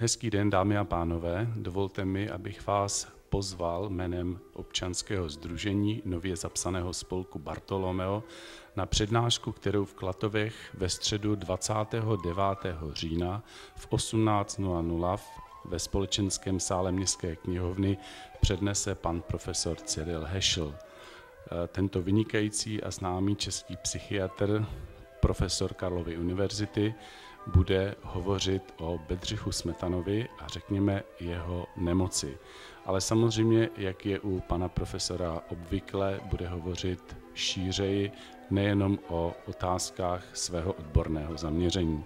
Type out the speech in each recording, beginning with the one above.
Hezký den, dámy a pánové. Dovolte mi, abych vás pozval jménem občanského združení nově zapsaného spolku Bartolomeo na přednášku, kterou v Klatovech ve středu 29. října v 18.00 ve společenském sále Městské knihovny přednese pan profesor Cyril Heschel. Tento vynikající a známý český psychiatr, profesor Karlovy univerzity, bude hovořit o Bedřichu Smetanovi a řekněme jeho nemoci. Ale samozřejmě, jak je u pana profesora obvykle, bude hovořit šířeji nejenom o otázkách svého odborného zaměření.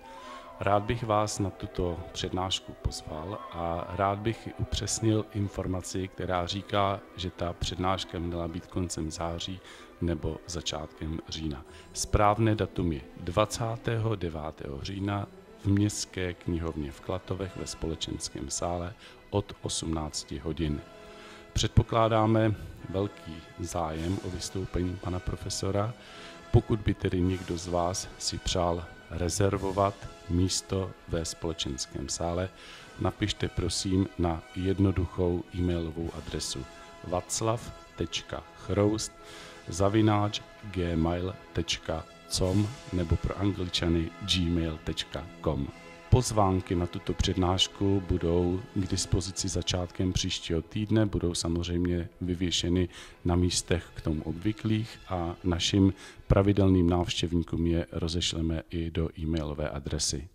Rád bych vás na tuto přednášku pozval a rád bych upřesnil informaci, která říká, že ta přednáška měla být koncem září nebo začátkem října. Správné datum je 29. října v Městské knihovně v Klatovech ve společenském sále od 18 hodin. Předpokládáme velký zájem o vystoupení pana profesora. Pokud by tedy někdo z vás si přál rezervovat místo ve společenském sále, napište prosím na jednoduchou e-mailovou adresu vaclav.chroust zavináč gmail.com nebo pro angličany gmail.com. Pozvánky na tuto přednášku budou k dispozici začátkem příštího týdne, budou samozřejmě vyvěšeny na místech k tomu obvyklých a našim pravidelným návštěvníkům je rozešleme i do e-mailové adresy.